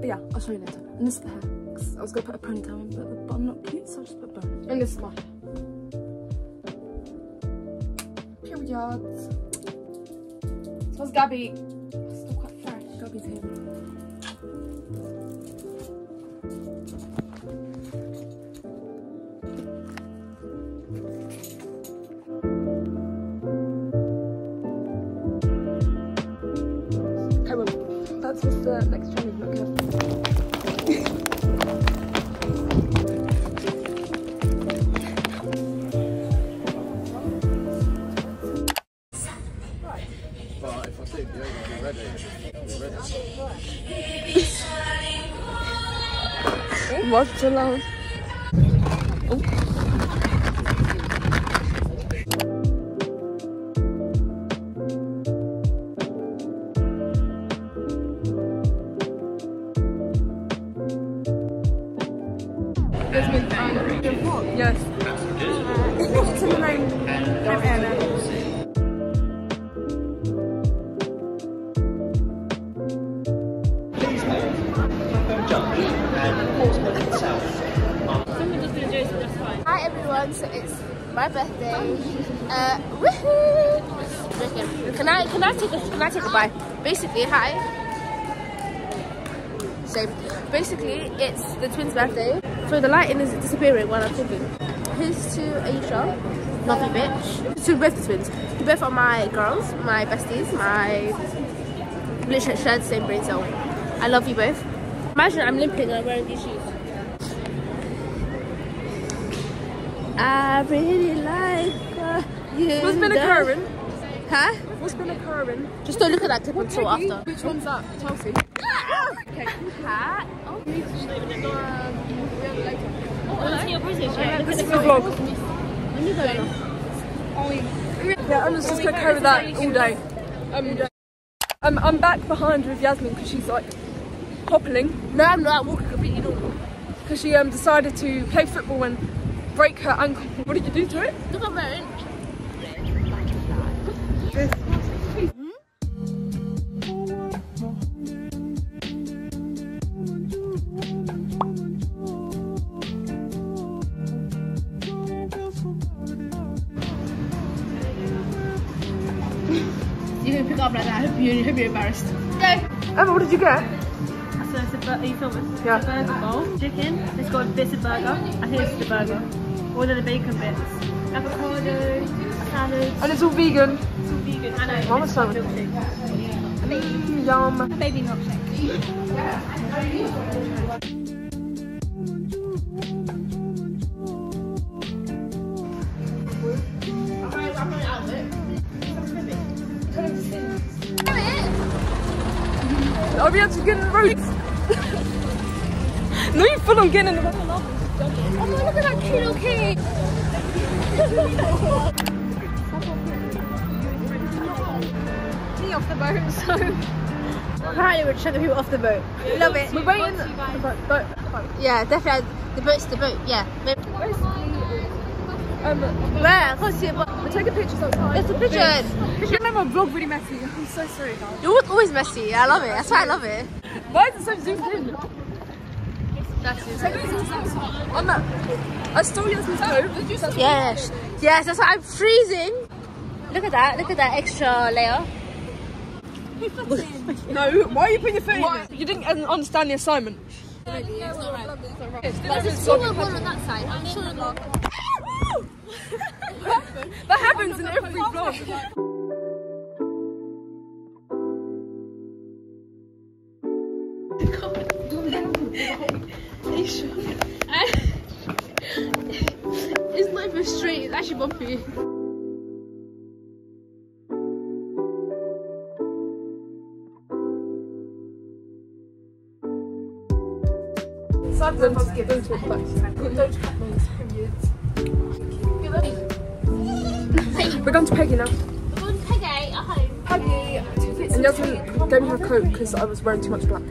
But yeah, I'll show you later. And this is the hair. I was gonna put a ponytail in, but the bun not cute, so I just put a bun. And this is my hair. Periods. So what's Gabby? Still quite fresh. Gabby's here. What's so loud? Yes. My birthday. Uh, woohoo! Can I can I take a can I take a bite? Basically, hi. So basically, it's the twins' birthday. So the lighting is disappearing while I'm talking. Here's to Ayesha, lovely bitch. To both the twins. To both are my girls, my besties, my literally share the same brain cell. I love you both. Imagine I'm limping and I'm wearing these shoes. I really like uh, you. What's been occurring? Huh? What's been occurring? Just don't look at that clip until Peggy, after. Which one's that? Chelsea. Okay. Hat. Oh, This is the Let me go. Yeah, I'm just gonna carry that all day. Um, I'm, I'm back behind with Yasmin because she's like hoppling No, I'm not. Walking completely normal. because she um decided to play football and break her ankle. What did you do to it? Look at my inch. You can pick up like that. I hope, you, I hope you're embarrassed. Go. Emma, what did you get? So it's a bur- are you filming? Yeah. It's a burger bowl, chicken. It's got bits of burger. I think it's the burger. What are the bacon bits? Avocado, salad. And it's all vegan. It's all vegan. I know. Mama it's got salad. Mm, yum. Baby milkshake. Are we actually getting in the road? no, you full on getting in the road. Oh, my look at that cute little kid. Me off the boat, so. Apparently, we're to people off the boat. Love it. We're waiting. But, but, Yeah, definitely. The boat's the boat. Yeah. Maybe. um, Where? I can't see it, but we're taking pictures outside. it's a pigeon. You remember my vlog really messy. I'm so sorry, guys. You're always messy. I love it. That's why I love it. Why is it so zoomed in? That's On that. I stole Yasmin's coat. Yes. Yes, that's why I'm freezing. Look at that. Look at that extra layer. No, why are you putting your foot in? You didn't understand the assignment. There's a smaller one on that side. I'm sure not. That happens in every vlog. Bumpy. Don't talk back. Don't talk We're going to Peggy now. We're going to Peggy at home. Peggy. And Yasmin gave me her coat because I was wearing too much black.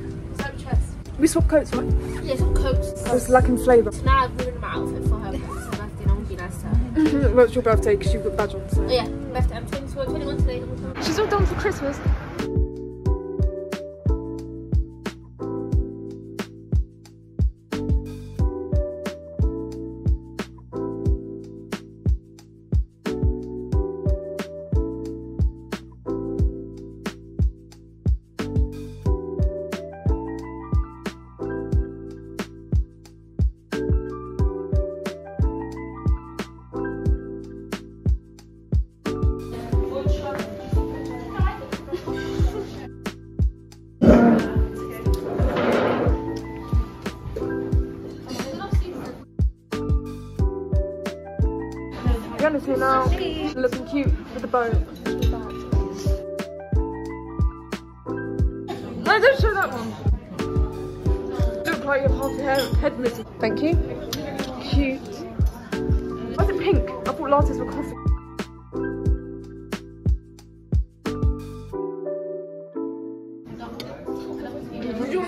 We swapped coats, right? Yeah, some coats. It was lacking flavour. Now I've ruined my outfit for her to her. well, it's your birthday because you've got badge on. So. Oh, yeah. birthday. I'm 21 today. She's all done for Christmas. Now, looking cute with the bow. No, don't show that one. Look like you have half your hair, head missing. Thank you. Cute. Why's it pink? I thought lattes were coffee.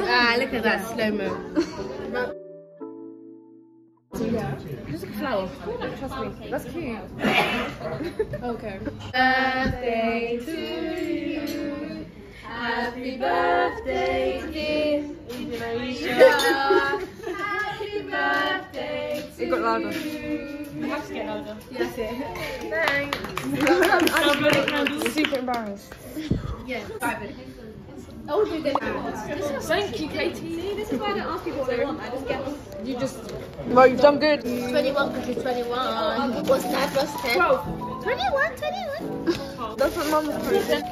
Ah, look at that slow me. That's cute. Okay. Birthday to you. Happy birthday, dear Indonesia. Happy birthday It got louder. You have to get louder. That's it. How bloody candles. Super embarrassed. Yeah, five minutes. Oh, do they Thank you, Katie. This is why I don't ask people what they want. I just get You just. Well, you've done good. 21 because you're 21. What's that? What's 10? 12. 21, 21. That's what mum was doing.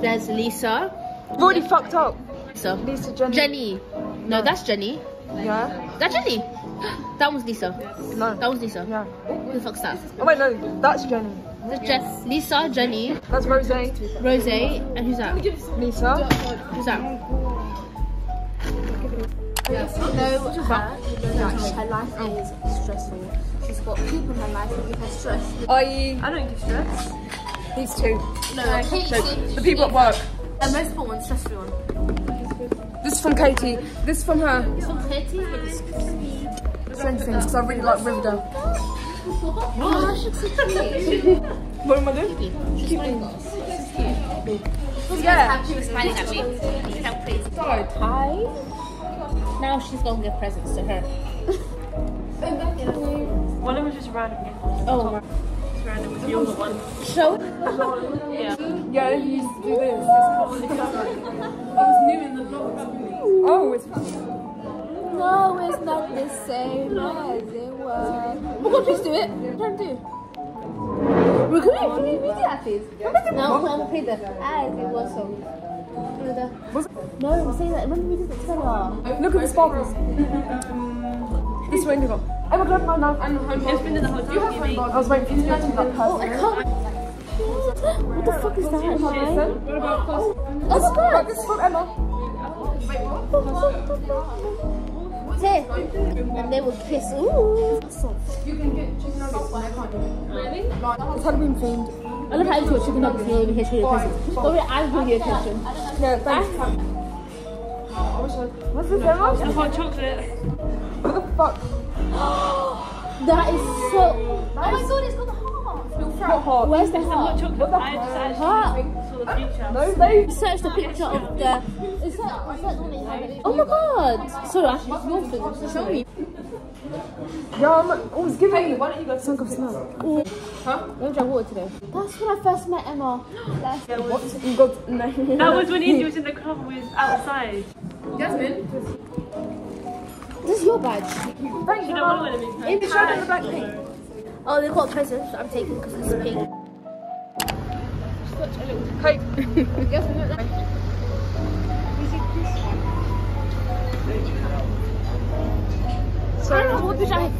There's Lisa. I've already fucked up. Lisa. Lisa Jenny. Jenny. No, that's Jenny. Yeah? That's Jenny. That one's Lisa. No. That one's Lisa. Yeah. Who the fuck's that? Oh wait, no, that's Jenny. That's Jess, Lisa, Jenny, That's Rose. Rose, and who's that? Lisa. Who's that? No, her, her life is stressful. She's got people in her life who give her stress. I.e. I don't give stress. these two. No, Katie. The people at work. The most important one, stressful one. This is from Katie. This is from her. So Katie is Strange things, because I really like Riverdale. Oh, she's cute. What am I doing? She's. Yeah. She was smiling at me. Look how. Now she's gonna give presents to her. One of them was just random. Oh, the one. show. Yeah. Yeah, you used to do this. Oh, it's No, it's not the same as it was. Oh God, please do it. Try and do. We're going to redo that, please. No, I'm going to play the as it was song. Do the- Was it? No, say that. Remember we did it together. Look at the sparkles. this way, Indigo. I will grab my knife and It's been in the hotel. You have mean? I was waiting for you to go to that Oh, I can't. What the fuck is that in my eye? What about close? Oh, the Right, bird. this is from Emma. Here. And they will kiss. Ooh. you can get chicken It's Halloween themed. I love how everyone chicken nuggets here over here showing your presents. Don't worry, I'm doing the attention. Yeah, thanks. What's this, Emma? The hot chocolate. What the fuck? That is so. Oh my god, it's got the heart. What heart? Where's the Hot heart? chocolate. I just actually the future. No, they. Search the picture of the. Is that, is that the one that you have? Oh my god! Sorry, actually, it's your thing. Show me. Yum. Oh, it's giving. Why don't you go sunk of smell? Huh? I drank water today. That's when I first met Emma. That's What? You got no. That was when Indy was in the club with outside. Jasmine. This is your badge. Thank You you. know I'm. In the Show them the black pink. Oh, they got presents I'm taking because it's pink. Hey. I don't know what picture I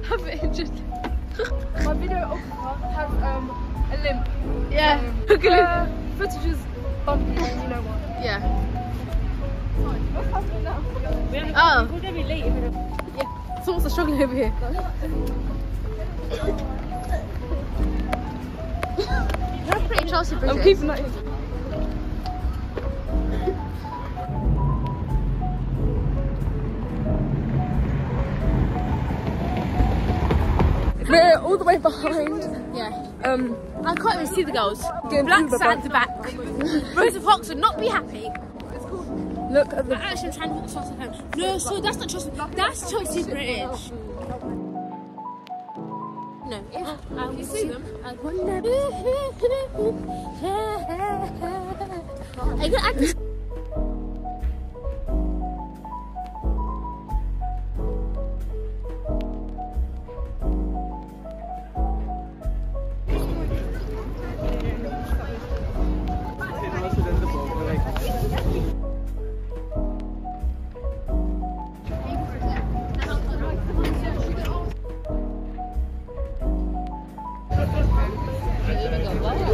have it just. My videographer has um a limp. Yeah. Look at it. Footage is bumpy, and you know what? Yeah. What's happening now? Oh. We're gonna be late if. Someone's struggling over here. That's pretty Chelsea I'm keeping that We're all the way behind. Yeah. Um, I can't even see the girls. Black Santa back. Rosa Parks would not be happy. look at the. Actually, I'm trying to walk I can. No, so that's not Chelsea. That's Chelsea British. No, if I would see them, I wonder. I got act- I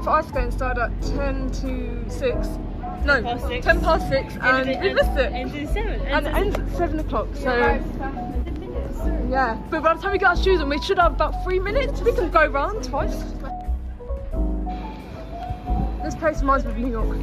for ice skating started at 10 to 6. No, Past six. 10 past 6 and we missed it. Ends in seven. And it ends at 7 o'clock, so yeah. But by the time we get our shoes on, we should have about 3 minutes. We can go round twice. This place reminds me of New York.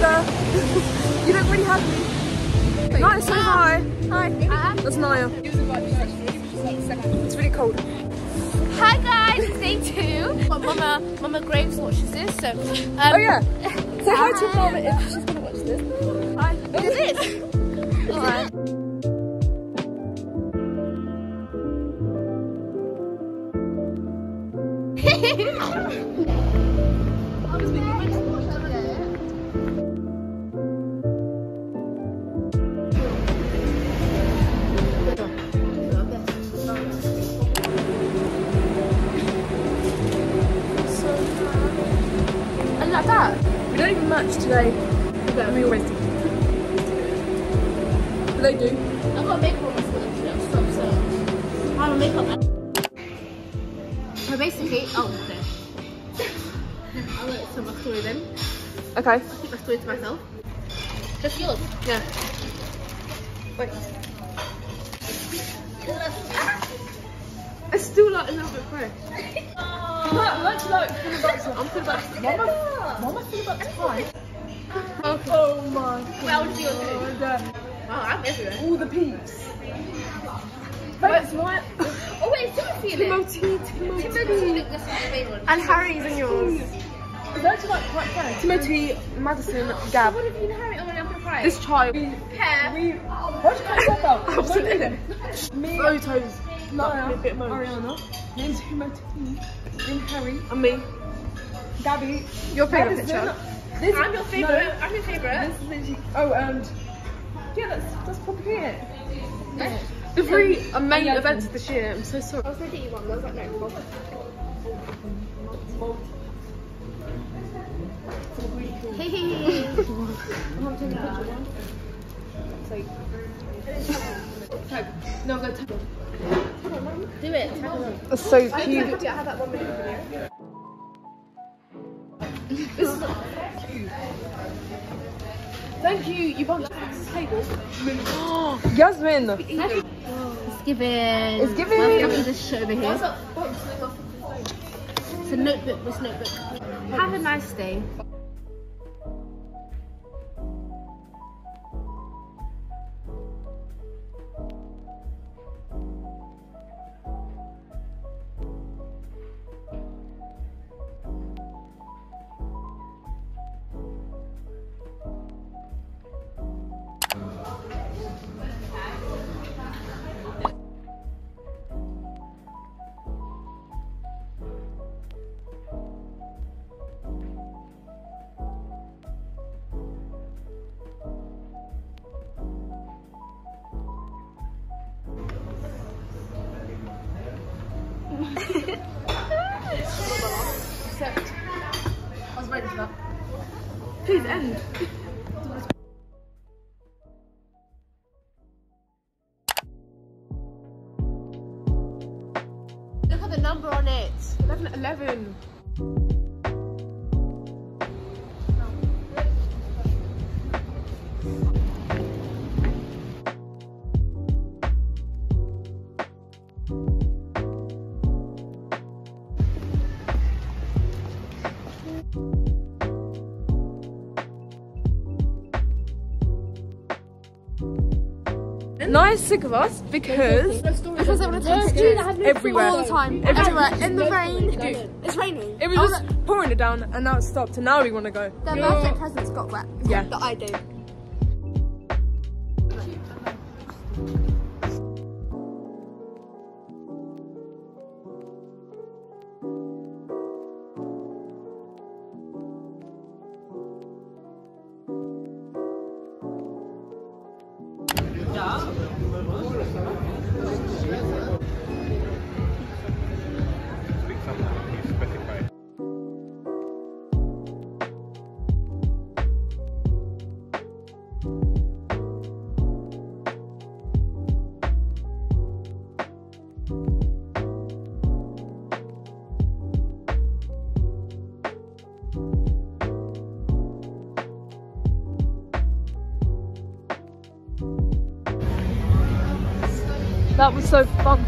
Back you look really happy. Naya, say hi. Hi. That's Naya. It's really cold. Hi guys, it's day two. But Mama, Mama Graves watches this, so. Um, Oh yeah. Say hi to Mama if she's gonna watch this. Hi. What is this. Today. But we always do. But they do. I've got makeup on my skin. Don't stop, so. I have a makeup. So basically, oh, okay. I'll let tell my story then. Okay. I'll keep my story to myself. Just yours. Yeah. Wait. It's still like a little bit fresh. Like, let's like feel about some. I'm feeling about. I? Why am I feeling about time? Oh my. Well, do. God. Oh, I'm everywhere. All the peeps. That's my Oh, wait, Timothy. Timothy. Timothy. Timothy, look, that's one. And Harry's in yours. It's actually like quite fair. Timothy, Madison, Gab. What have you and Harry? Oh, I'm gonna. This child. pair. We. Why'd you cut yourself out? I wasn't in. Me. Photos. Naya, Ariana, then Timothy, then Harry, and me. Gabby. Your favourite picture? This, I'm your favourite. No, I'm your favourite. this is Lindsay. Oh, and yeah, that's that's probably it. Yeah. The three main events this year. I'm so sorry. I was going to get you one, like, no. Hey. I'm not taking a picture one. It's like. No, go. Do it. That's so cute. I have that one minute video. Thank you. You bumped the table. Oh. Yasmin. It's given. It's given. Welcome to this shit over here. It's a notebook. This notebook. Have a nice day. Please end. Look at the number on it. 11 11. Nice sick of us because Because they want to taste it everywhere. all the time. Everywhere. In the rain. It's raining. It was just pouring it down and now it stopped and now we want to go. Their birthday presents got wet. Yeah. That I do. That was so fun.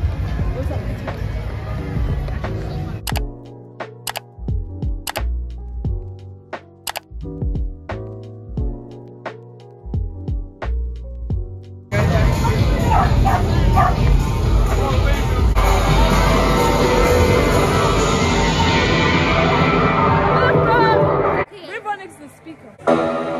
Next to the speaker.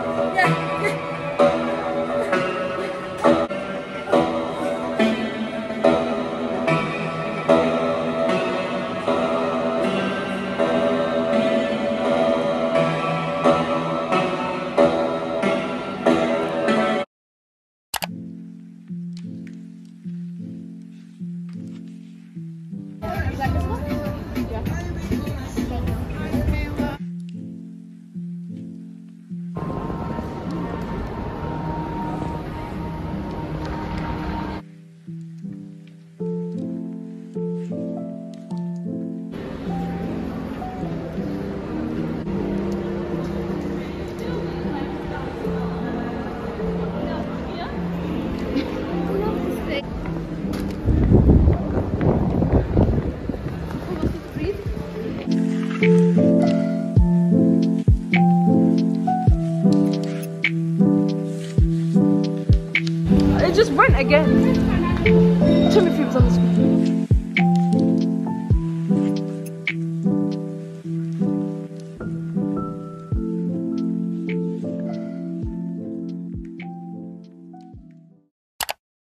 It just went again. Timothy was on the screen.